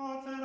Vater,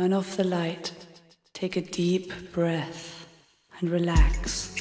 Turn off the light, take a deep breath, and relax.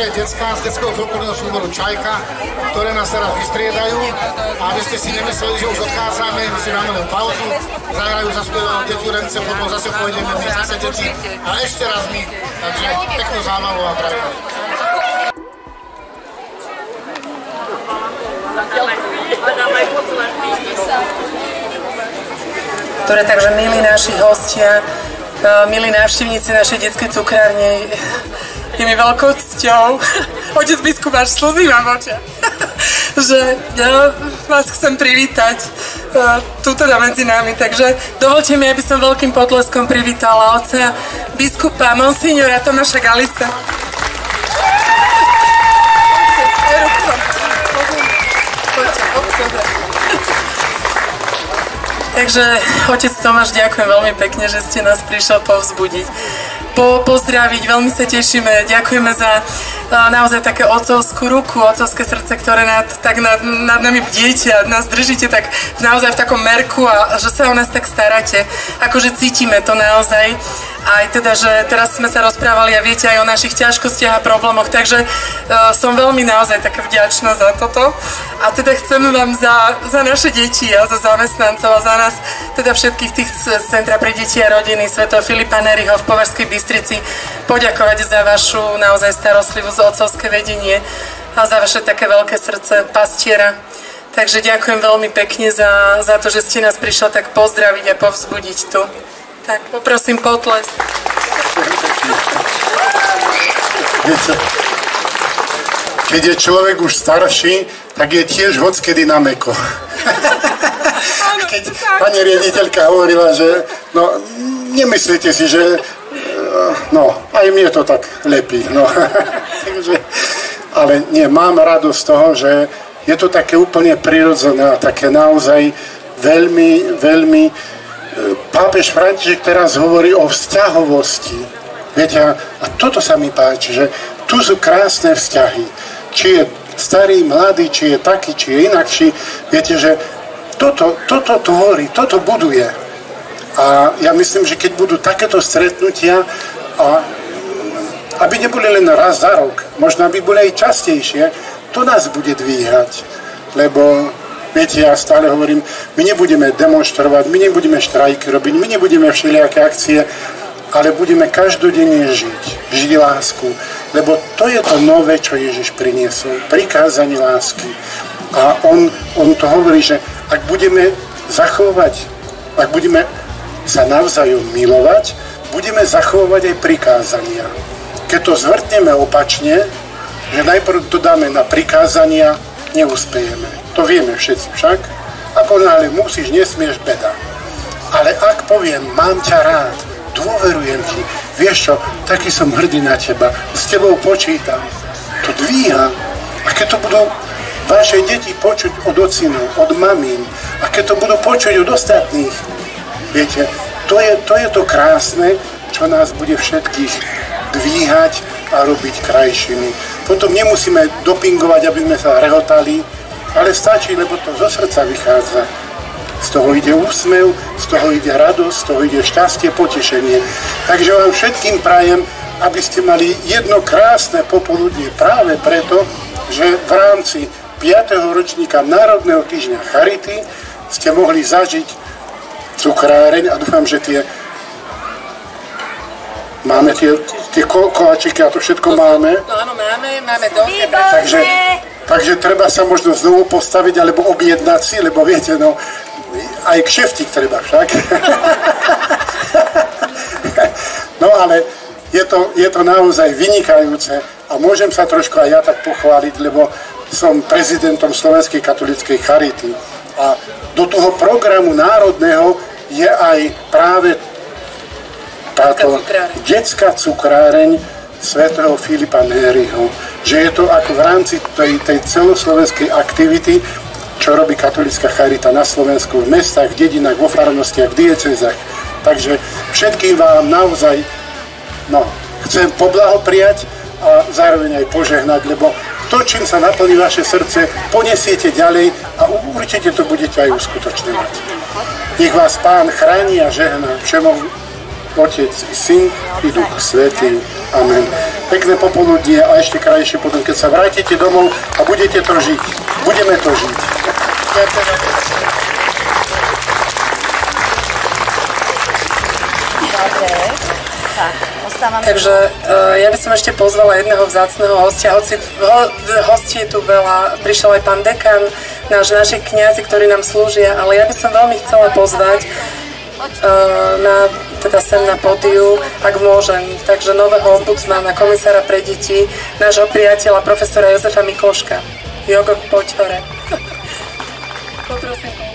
Naše detská z detského folklórneho súboru Čajka, ktoré nás teraz vystriedajú. A aby ste si nemysleli, že už odchádzame, my si dáme len pauzu, zahrajú, zaspievajú deti Rence, potom zase pôjdeme my zase deti a ešte raz my. Takže peknú zábavu a pravím. Dobre, takže milí naši hostia, e, milí návštevníci našej detskej cukrárne, je mi veľkou cťou, otec biskup až slzy mám oče, že ja vás chcem privítať uh, tu teda medzi nami, takže dovolte mi, aby som veľkým potleskom privítala otca biskupa Monsignora Tomáša Galisa. Takže otec Tomáš, ďakujem veľmi pekne, že ste nás prišiel povzbudiť po, pozdraviť. Veľmi sa tešíme. Ďakujeme za naozaj také otcovskú ruku, otcovské srdce, ktoré nad, tak nad, nad nami bdiete a nás držíte tak naozaj v takom merku a že sa o nás tak staráte. Akože cítime to naozaj aj teda, že teraz sme sa rozprávali a viete aj o našich ťažkostiach a problémoch, takže uh, som veľmi naozaj taká vďačná za toto. A teda chcem vám za, za naše deti a za zamestnancov a za nás, teda všetkých tých Centra pre deti a rodiny Sv. Filipa Neryho v Považskej Bystrici poďakovať za vašu naozaj starostlivú otcovské vedenie a za vaše také veľké srdce pastiera. Takže ďakujem veľmi pekne za, za to, že ste nás prišli tak pozdraviť a povzbudiť tu. Tak poprosím potles. keď je človek už starší, tak je tiež hockedy na meko. keď pani riaditeľka hovorila, že no, nemyslíte si, že eh, no, aj mne to tak lepí. No. Takže, ale nie, mám radosť z toho, že je to také úplne prirodzené a také naozaj veľmi, veľmi pápež František teraz hovorí o vzťahovosti. Viete, a toto sa mi páči, že tu sú krásne vzťahy. Či je starý, mladý, či je taký, či je inakší. Viete, že toto, toto tvorí, toto buduje. A ja myslím, že keď budú takéto stretnutia, a aby neboli len raz za rok, možno aby boli aj častejšie, to nás bude dvíhať. Lebo Viete, ja stále hovorím, my nebudeme demonstrovať, my nebudeme štrajky robiť, my nebudeme všelijaké akcie, ale budeme každodenne žiť, žiť lásku. Lebo to je to nové, čo Ježiš priniesol, prikázanie lásky. A on, on to hovorí, že ak budeme zachovať, ak budeme sa navzájom milovať, budeme zachovať aj prikázania. Keď to zvrtneme opačne, že najprv to dáme na prikázania, neúspejeme. To vieme všetci však. Ako náhle musíš, nesmieš, beda. Ale ak poviem, mám ťa rád, dôverujem ti, vieš čo, taký som hrdý na teba, s tebou počítam, to dvíha. A keď to budú vaše deti počuť od ocinov, od mamín, a keď to budú počuť od ostatných, viete, to je, to je to krásne, čo nás bude všetkých dvíhať a robiť krajšími. Potom nemusíme dopingovať, aby sme sa rehotali, ale stačí, lebo to zo srdca vychádza. Z toho ide úsmev, z toho ide radosť, z toho ide šťastie, potešenie. Takže vám všetkým prajem, aby ste mali jedno krásne popoludnie práve preto, že v rámci 5. ročníka Národného týždňa Charity ste mohli zažiť cukráreň a dúfam, že tie máme tie, tie koláčiky a to všetko máme. Áno, máme, máme dosť. Takže Takže treba sa možno znovu postaviť alebo objednať si, lebo viete, no, aj kšeftík treba však. no ale je to, je to naozaj vynikajúce a môžem sa trošku aj ja tak pochváliť, lebo som prezidentom Slovenskej katolíckej charity a do toho programu národného je aj práve táto detská cukráreň svätého Filipa Néryho že je to ako v rámci tej, tej celoslovenskej aktivity, čo robí katolická charita na Slovensku, v mestách, v dedinách, vo farnostiach, v diecezách. Takže všetkým vám naozaj no, chcem poblahopriať a zároveň aj požehnať, lebo to, čím sa naplní vaše srdce, ponesiete ďalej a určite to budete aj uskutočňovať. Nech vás Pán chráni a žehná všemom Otec i Syn i Duch Svetý. Amen. Pekné popoludnie a ešte krajšie potom, keď sa vrátite domov a budete to žiť. Budeme to žiť. Dobre, tak, ostávame... Takže uh, ja by som ešte pozvala jedného vzácného hostia, hoci ho, hostí je tu veľa, prišiel aj pán dekan, náš, naši kniazy, ktorí nám slúžia, ale ja by som veľmi chcela pozvať na, teda sem na pódiu, ak môžem. Takže nového ombudsmana, komisára pre deti, nášho priateľa, profesora Jozefa Mikloška. Jogo, poď hore. Poprosím.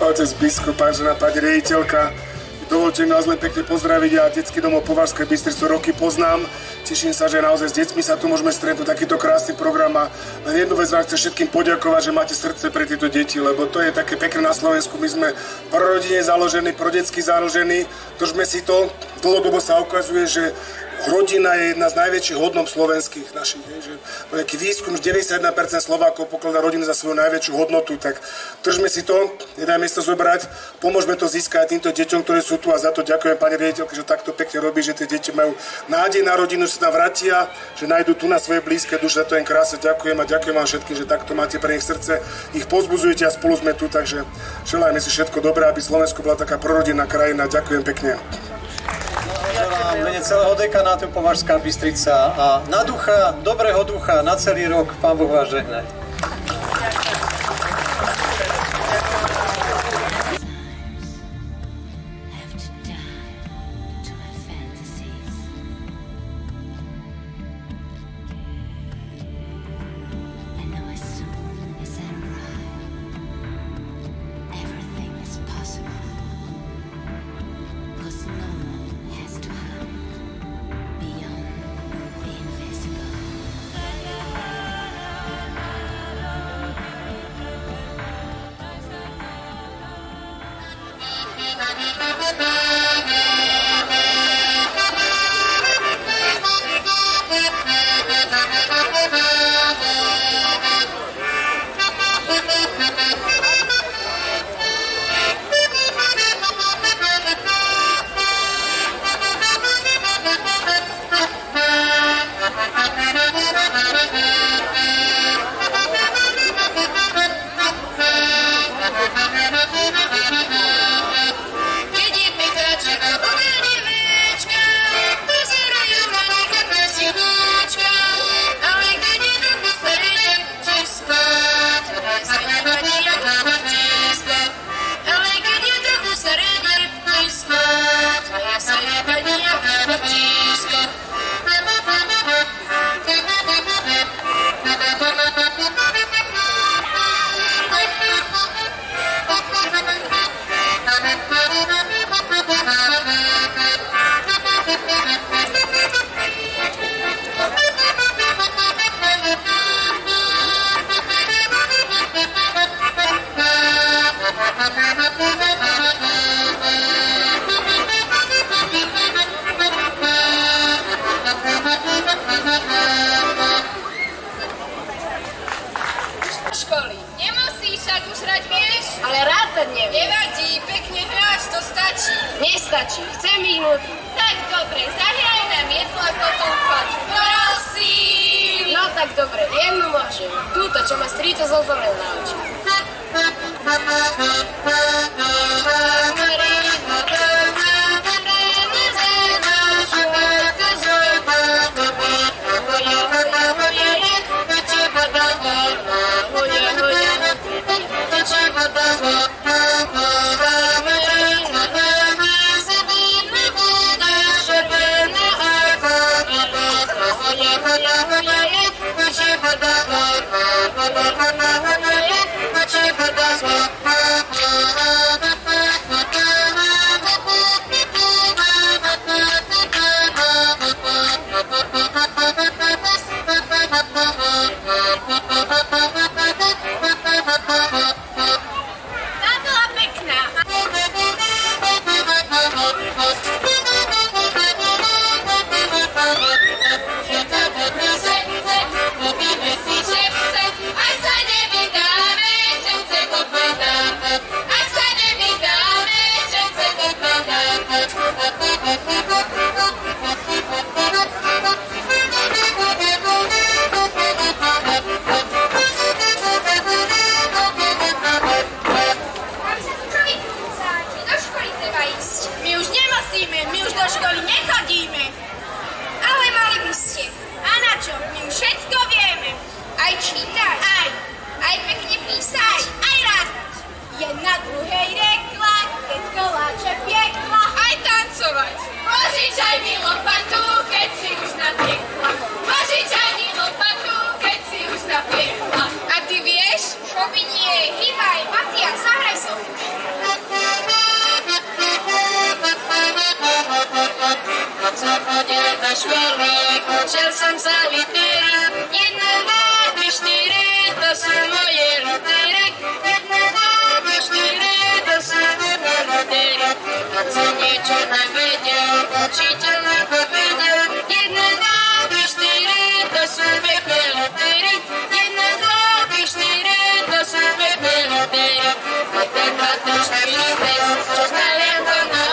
Otec biskup, vážená pani riaditeľka. Dovolte mi vás len pekne pozdraviť. Ja detský domov Považské Bystricu roky poznám. Teším sa, že naozaj s deťmi sa tu môžeme stretnúť takýto krásny program a len jednu vec vám chcem všetkým poďakovať, že máte srdce pre tieto deti, lebo to je také pekné na Slovensku. My sme pro rodine založení, pro detsky založení. Držme si to. Dlhodobo sa ukazuje, že rodina je jedna z najväčších hodnot slovenských našich. Že nejaký výskum, že 91% Slovákov pokladá rodinu za svoju najväčšiu hodnotu, tak držme si to, nedajme si to zobrať, pomôžme to získať týmto deťom, ktoré sú tu a za to ďakujem pani riaditeľke, že takto pekne robí, že tie deti majú nádej na rodinu, že sa tam vrátia, že nájdú tu na svoje blízke duše, za to jen krásne ďakujem a ďakujem vám všetkým, že takto máte pre nich srdce, ich pozbuzujete a spolu sme tu, takže želajme si všetko dobré, aby Slovensko bola taká prorodinná krajina. Ďakujem pekne želám mene celého dekanátu Považská Bystrica a na ducha, dobrého ducha, na celý rok, Pán Boh vás žehnaj. stačí. Chcem minútu. Tak dobre, zahraj nám jednu ako kompaču. Prosím! No tak dobre, jednu môžem. Túto, čo ma strico zozorel naučil. всем сердцем завитыры, и на штыры, то самое ротыры, и на штыры, то самое ротыры, оцените на выйде, получите на победу, и на штыры, то самое ротыры, и на штыры, то самое ротыры, вот так вот, что любит, что знали,